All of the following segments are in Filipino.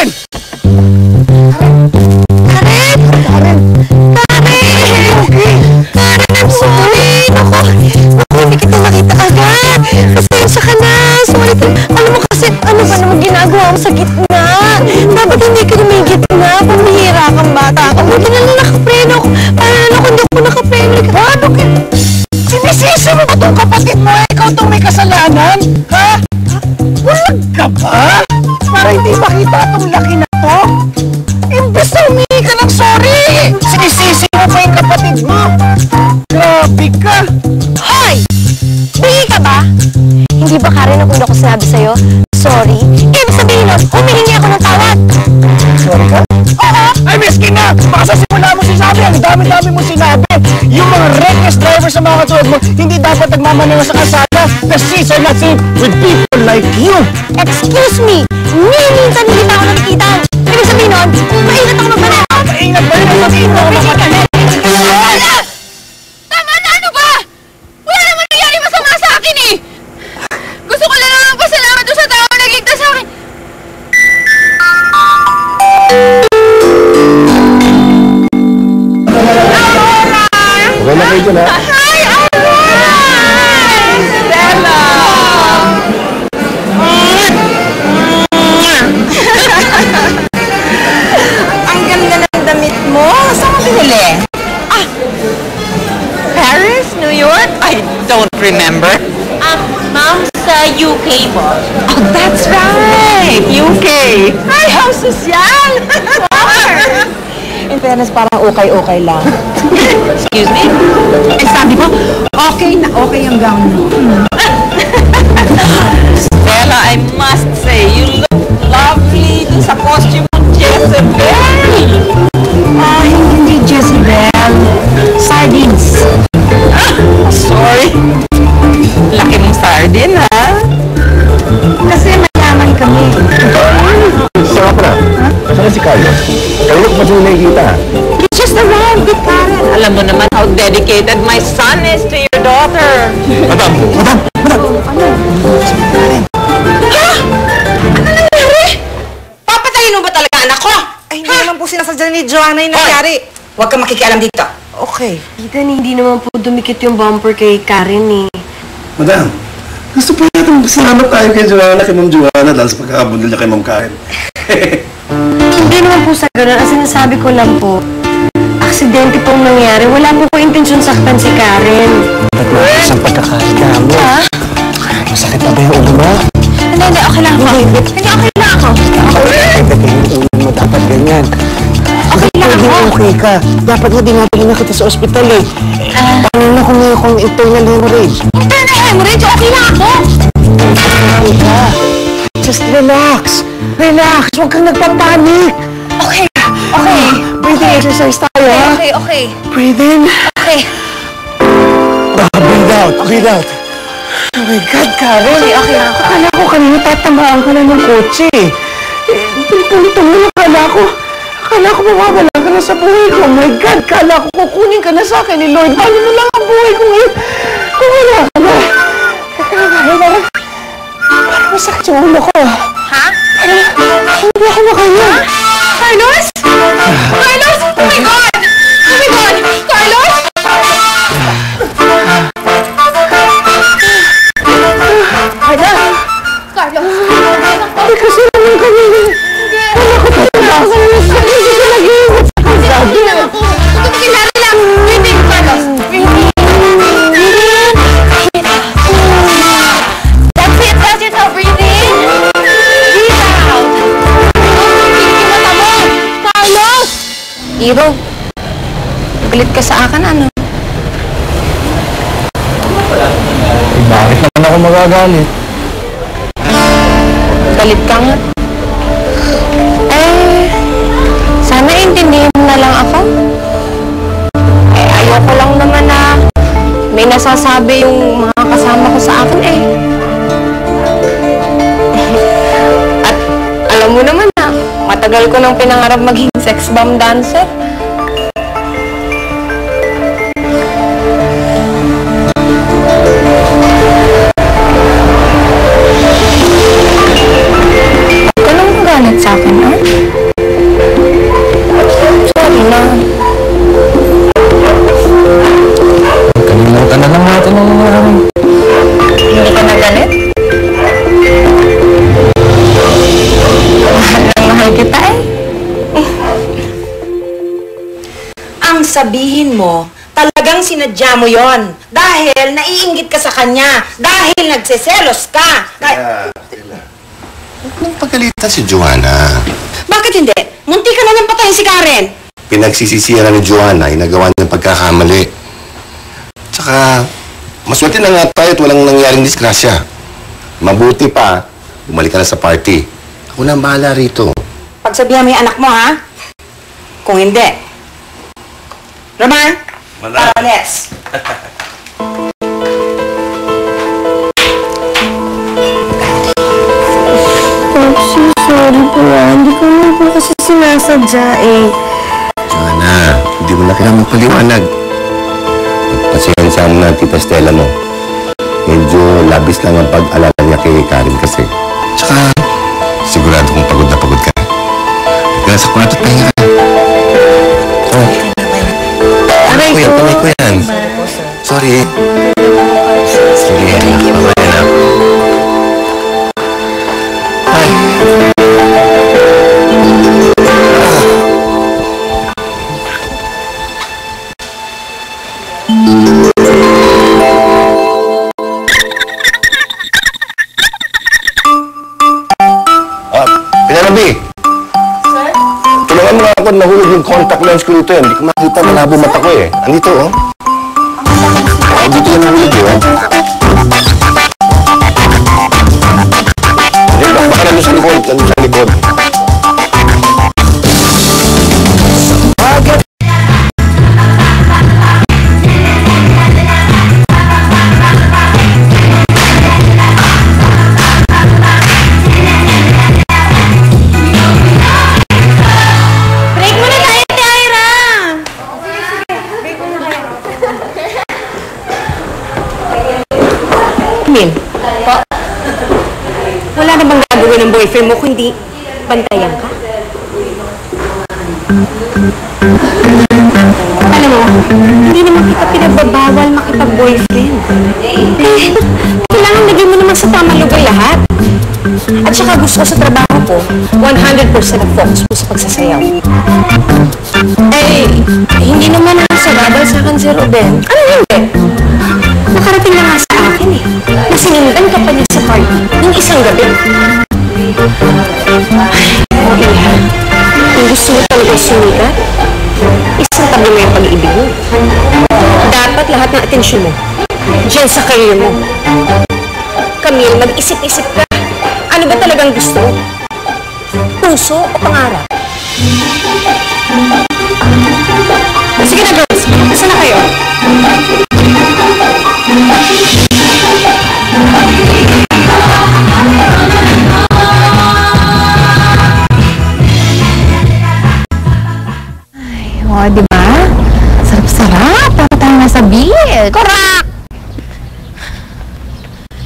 Karen! Karen! Karen! Karen! Karen, I'm sorry! Naku, naku, hindi kita nakita agad. Pasensya ka na. Sorry. Alam mo kasi, ano ba naman ginagawa mo sa gitna? Dapat hindi ka may gitna. Pumihira kang bata. Buti na lang nakapreno ko. Paano kung hindi ako nakapreno? Ano ka? Sinisisi mo ba itong kapatid mo? Ikaw itong may kasalanan? Hindi makita itong laki na to? Imbes na humingi ng sorry! Sinisisi mo pa yung kapatid mo? Grabe ka! Hoy! Bingi ka ba? Hindi ba Karen ang una ko sinabi sa'yo? Sorry. Ibig sabihin nun, humihingi ako ng tawad. Sorry ka? Oo! Ay, miskin na! Baka sa simula mo sinabi, ang dami-dami mo sinabi. Yung mga reckless drivers sa mga katulad mo, hindi dapat nagmamaneho sa kalsada. The are not safe with people like you. Excuse me! Minsan hindi pa ako nakikita. Ibig sabihin nun, maingat ako magmanaw. Maingat ba yun? Mag-ingat ako kapatid. Wala! Tama na, ano ba? Binili? Ah, Paris? New York? I don't remember. Um, ma'am, sa UK po. Oh, that's right! UK! Ay, how social! In fairness, parang okay-okay lang. Excuse me? Eh, sabi mo, okay na okay ang gown mo. Stella, I must say, you look lovely dun sa costume mo, Jezebel! Saan ka na? Saan si Carlos? Kanina ko pa siya nakikita. He's just arrived with Karen. Alam mo naman how dedicated my son is to your daughter. Madam! Madam! Papatayin mo ba talaga anak ko? Ay, hindi naman po sinasadya ni Joanna yung nangyari. Huwag kang makikialam dito. Okay. Ethan, hindi naman po dumikit yung bumper kay Karen eh. Madam! Gusto po natin salamat tayo kay Joanna, kay Ma'am Joanna dahil sa pagkakabundol niya kay Ma'am Karen. Hindi naman po sa ganun. Ang sinasabi ko lang po, aksidente pong nangyari. Wala po ko intensyon saktan si Karen. Ba't na isang pagkakakita mo? Ha? Masakit na ba yung ulo mo? Hindi, hindi. Okay lang ako. Hindi, okay lang ako. Bakit yung ulo mo dapat ganyan? Okay lang ako. okay ka. Dapat nga dinadala na kita sa ospital eh. Paano na kung may akong internal hemorrhage? Internal hemorrhage, okay lang ako. Okay ka. Just relax. Relax. Huwag kang nagpapanik. Okay. Okay. Breathing exercise tayo, ha? Okay, okay. Breathe in. Okay. Ah, breathe out. Breathe out. Oh my God, Karen. Okay, okay lang ako. Akala ko kanina tatamaan ka na ng kotse. Pinpunta mo na akala ko. Akala ko mawawala ka na sa buhay ko. Oh my God, akala ko kukunin ka na sa akin ni Lord. Paano mo lang ang buhay ko ngayon? Parang masakit yung ulo ko. Ha? Parang hindi ako makaya. Carlos? Hero, galit ka sa akin, ano? Eh, bakit naman ako magagalit? Galit ka nga. Eh, sana intindihin mo na lang ako. Eh, ayoko lang naman na may nasasabi yung mga kasama ko sa akin eh. At alam mo naman na, matagal ko nang pinangarap maging sex bomb dancer. Sabihin mo, talagang sinadya mo yon Dahil naiingit ka sa kanya. Dahil nagseselos ka. Dahil... Huwag mong pagalitan si Joanna. Bakit hindi? Munti ka na nang patayin si Karen. Pinagsisisihan ni Joanna ay nagawa niyang pagkakamali. Tsaka, maswerte na nga tayo at walang nangyaring disgrasya. Mabuti pa, bumalik ka na sa party. Ako na ang bahala rito. Pagsabihan mo yung anak mo, ha? Kung hindi. Roman? Paroles. Popsi, sorry po ah. Hindi ko naman po kasi sinasadya eh. Joanna, hindi mo na kailangan magpaliwanag. Pasensya mo na, Tita Stella mo. Medyo labis lang ang pag-alala niya kay Karen kasi. Tsaka, sigurado kong pagod na pagod ka. Kaya sa kwarto at pahinga ka. Aray ko yan, panay ko yan. Sorry. Yung contact lens ko dito. eh. Hindi ko makita, malabo mata ko eh. Andito oh. Ah, dito yung nahulog eh. oh. Hindi, bak- baka nandun sa likod. Nandun sa likod. Boyfriend mo kundi bantayan ka? Alam mo, hindi naman kita pinagbabawal makipag-boyfriend. Eh, kailangan lagay mo naman sa tamang lugar lahat. At saka gusto ko sa trabaho ko, 100% focus mo sa pagsasayaw. Eh, hindi naman ako sagabal sa akin si Ruben. Ano hindi? Nakarating na nga sa akin eh. Nasinundan ka pa niya sa party ng isang gabi. Gusto mo talaga sumikat, isang tabi mo yung pag-ibig mo. Dapat lahat ng atensyon mo, dyan sa career mo. Camille, mag-isip-isip ka. Ano ba talagang gusto? Puso o pangarap? Correct!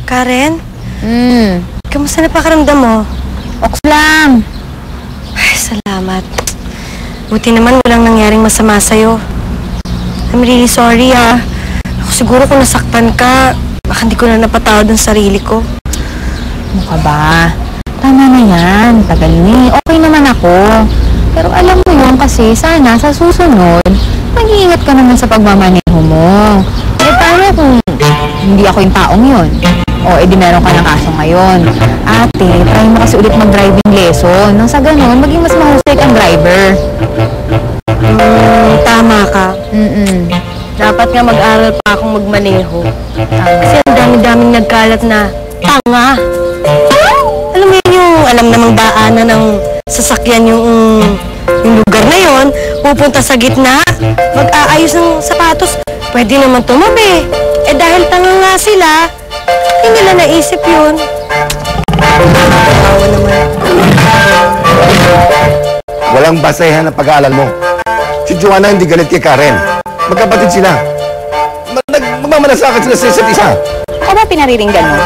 Karen, Hmm. kamusta na pakaramdam mo? Oks lang. Ay, salamat. Buti naman walang nangyaring masama sa'yo. I'm really sorry ah. Ako siguro kung nasaktan ka, baka hindi ko na napatawad ang sarili ko. Ano ka ba? Tama na yan. Tagal ni. Okay naman ako. Pero alam mo yun kasi sana sa susunod, mag-iingat ka naman sa pagmamaneho mo. Eh paano kung hindi ako yung taong yun? O edi meron ka ng kaso ngayon. Ate, try mo kasi ulit mag-driving lesson. Nang sa ganun, maging mas mahusay kang driver. Hmm, tama ka. Mm-mm. Dapat nga mag-aral pa akong magmaneho. Tama. Kasi ang dami-daming nagkalat na tanga. Alam mo yun yung alam namang daanan ng sasakyan yung, yung lugar na yon, pupunta sa gitna, mag-aayos ng sapatos, pwede naman tumabi. Eh dahil tanga nga sila, hindi nila naisip yun. Naman. Walang basehan ang pag-aalala mo. Si Joanna hindi galit kay Karen. Magkapatid sila. Ma- nag- Magmamalasakit sila sa isa't isa. Ako ba pinariringgan mo?